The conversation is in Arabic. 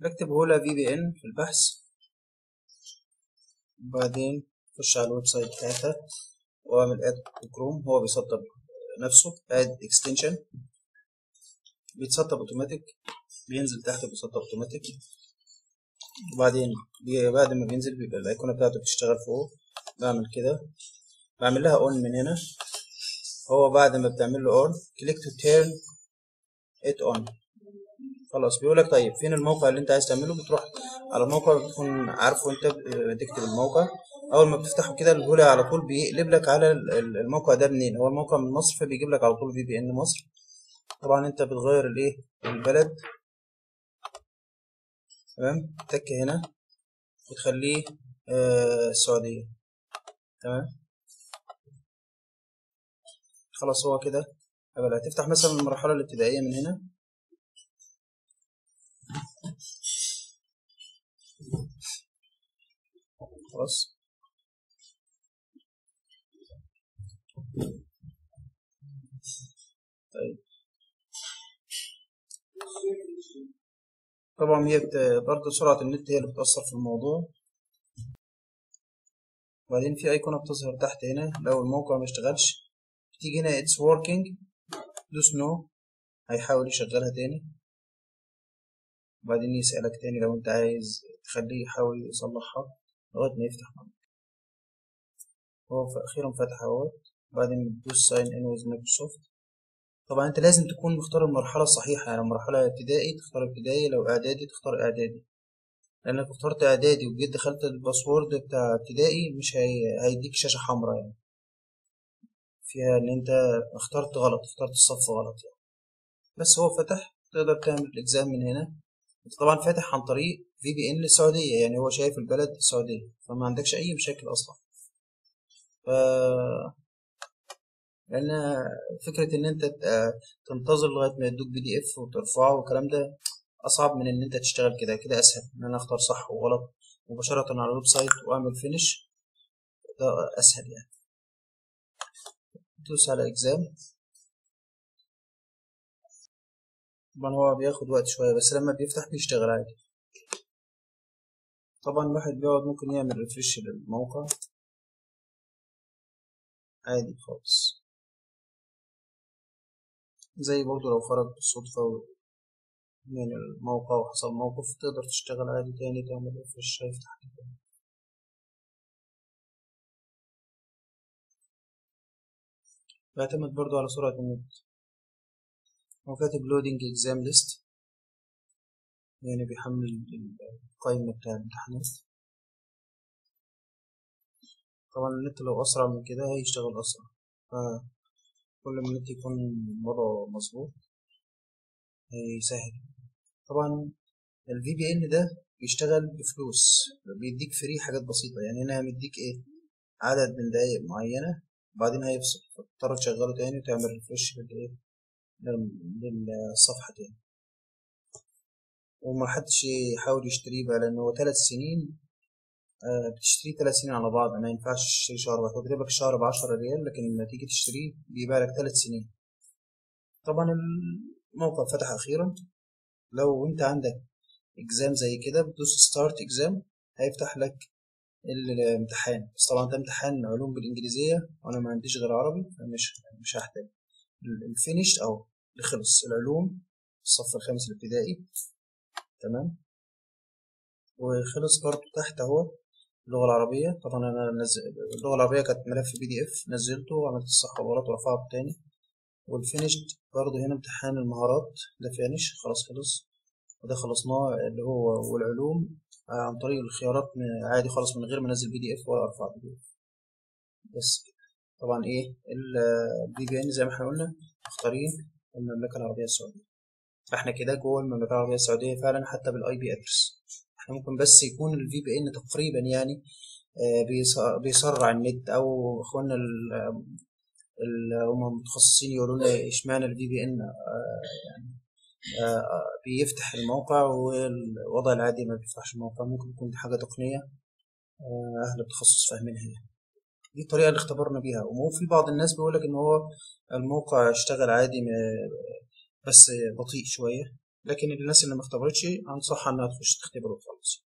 بكتب Hola VPN في البحث وبعدين اخش على ال website بتاعتها وأعمل add Chrome هو بيسطب نفسه add extension بيتسطب اوتوماتيك بينزل تحت بيسطب اوتوماتيك وبعدين بعد ما بينزل بيبقى الأيقونة بتاعته بتشتغل فوق. بعمل كده. بعمل لها on من هنا. هو بعد ما بتعمل له on click to turn it on خلاص بيقول لك طيب فين الموقع اللي انت عايز تعمله؟ بتروح على الموقع بتكون عارفه انت بتكتب الموقع. أول ما بتفتحه كده ال Hola على طول بيقلب لك على ال- ال- الموقع ده منين؟ هو الموقع من مصر فبيجيب لك على طول VPN مصر. طبعا انت بتغير الايه؟ البلد. تمام؟ تك هنا. وتخليه آه السعودية. تمام؟ خلاص هو كده. هتفتح مثلا المرحلة الابتدائية من هنا. خلاص. طيب. طبعا هي برضه سرعة النت هي اللي بتأثر في الموضوع. وبعدين في أيقونة بتظهر تحت هنا. لو الموقع ما اشتغلش. تيجي هنا it's working. دوس no هيحاول يشغلها تاني. وبعدين يسألك تاني لو أنت عايز تخليه يحاول يصلحها لغاية ما يفتح معاك هو أخيرا فتح اهوت وبعدين بتدوس sign in with Microsoft. طبعا أنت لازم تكون مختار المرحلة الصحيحة يعني لو مرحلة ابتدائي تختار ابتدائي لو إعدادي تختار إعدادي. لأنك اخترت إعدادي وجيت دخلت ال password بتاع ابتدائي مش هي... هيديك شاشة حمراء يعني. فيها إن أنت اخترت غلط اخترت الصف غلط يعني. بس هو فتح تقدر تعمل ال exam من هنا. انت طبعا فاتح عن طريق VPN السعودية يعني هو شايف البلد السعودية فما عندكش أي مشاكل أصلا. ف لأن فكرة إن أنت تنتظر لغاية ما يدوك PDF وترفعه والكلام ده أصعب من إن أنت تشتغل كده كده أسهل إن أنا أختار صح وغلط مباشرة على ال website وأعمل finish ده أسهل يعني. تدوس على exam طبعا هو بياخد وقت شوية بس لما بيفتح بيشتغل عادي. طبعا الواحد بيقعد ممكن يعمل refresh للموقع. عادي خالص. زي برضه لو خرج بالصدفة من الموقع وحصل موقف تقدر تشتغل عادي تاني تعمل refresh هيفتح تاني بيعتمد برضه على سرعة النت. هو كاتب loading exam list يعني بيحمل القائمة بتاع الامتحانات. طبعا النت لو أسرع من كده هيشتغل أسرع. فكل ما النت يكون وضعه مظبوط هيسهل. طبعا ال VPN ده بيشتغل بفلوس. بيديك free حاجات بسيطة. يعني هنا مديك إيه؟ عدد من دقايق معينة. بعدين هيفصل. فتضطر تشغله تاني وتعمل refresh للإيه؟ لل- للصفحة تاني وما حدش يحاول يشتريه بقى لأن هو تلات سنين. آه، بتشتريه تلات سنين على بعض ما ينفعش تشتري شهر واحد. هو بيجيبلك الشهر بعشرة ريال لكن لما تيجي تشتريه بيبيع لك تلات سنين. طبعا الموقع فتح أخيرا. لو أنت عندك exam زي كده بتدوس start exam هيفتح لك الامتحان. بس طبعا ده امتحان علوم بالإنجليزية وأنا ما عنديش غير عربي فمش مش هحتاج. ال finish أو اللي خلص العلوم الصف الخامس الابتدائي. تمام؟ وخلص برضو تحت اهو اللغة العربية. طبعا أنا نزل اللغة العربية كانت ملف PDF نزلته وعملت الصح والغلط ورفعته تاني. وال finished برضه هنا امتحان المهارات. ده finish خلاص خلص. وده خلصناه اللي هو والعلوم آه، عن طريق الخيارات عادي خالص من غير ما أنزل PDF ولا أرفع PDF بس كده. طبعا إيه ال VPN زي ما إحنا قلنا مختارين. المملكة العربية السعودية. فإحنا كده جوه المملكة العربية السعودية فعلا حتى بال IP address. إحنا ممكن بس يكون ال VPN تقريبا يعني آه، بيس- بيسرع النت أو إخواننا ال- اللي هم متخصصين يقولوا لنا إشمعنى ال VPN بيفتح الموقع والوضع العادي ما بيفتحش الموقع ممكن يكون تقنية آه، أهل التخصص فاهمينها يعني. دي الطريقة اللي اختبرنا بيها. وفي بعض الناس بيقولك إن هو الموقع اشتغل عادي بس بطيء شوية. لكن الناس اللي ما اختبرتش أنصحها إنها تخش تختبر وتخلص